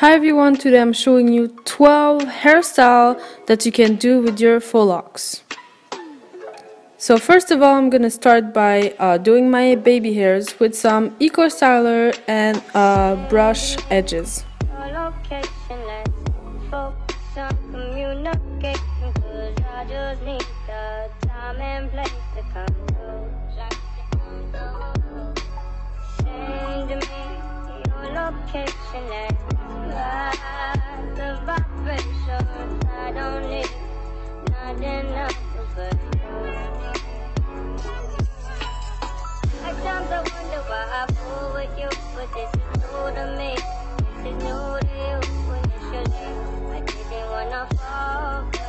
Hi everyone, today I'm showing you 12 hairstyle that you can do with your faux locs. So first of all, I'm gonna start by uh, doing my baby hairs with some Eco Styler and uh, brush edges. enough I wonder why I fool with you, but it's new to me. It's new to you. Initially, I didn't wanna fall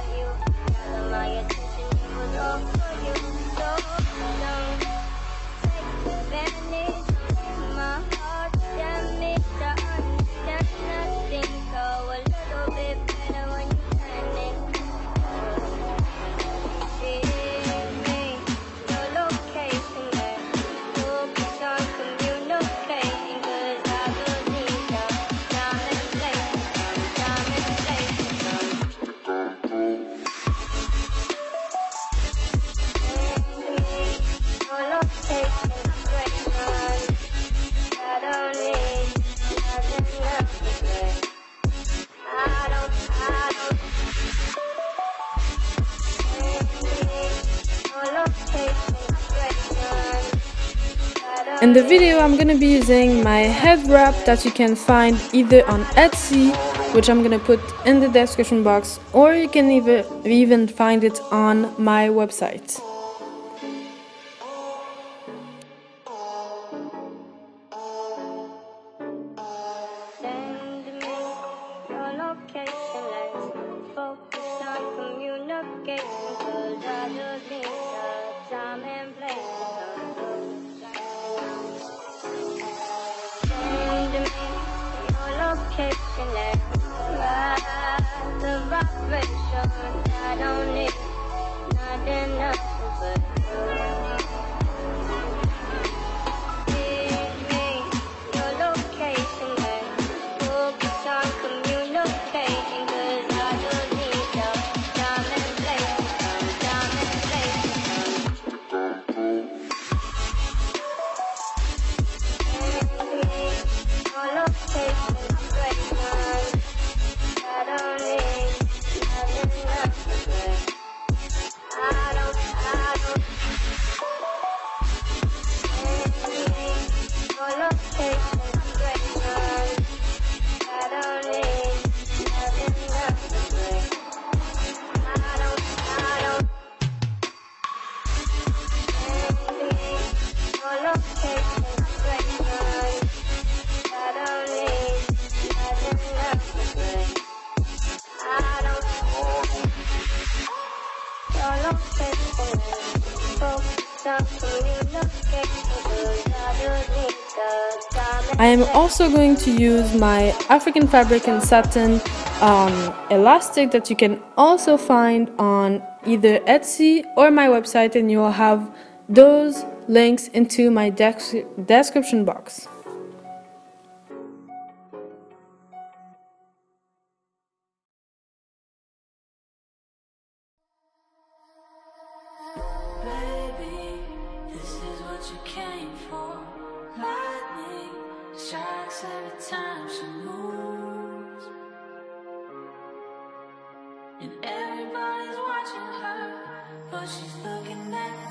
In the video I'm gonna be using my head wrap that you can find either on Etsy, which I'm gonna put in the description box, or you can even, even find it on my website. I don't need nothing else but you. I am also going to use my African fabric and satin um, elastic that you can also find on either Etsy or my website and you'll have those links into my description box. Every time she moves. And everybody's watching her, but she's looking at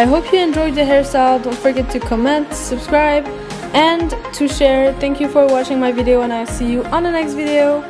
I hope you enjoyed the hairstyle. Don't forget to comment, subscribe, and to share. Thank you for watching my video and I'll see you on the next video.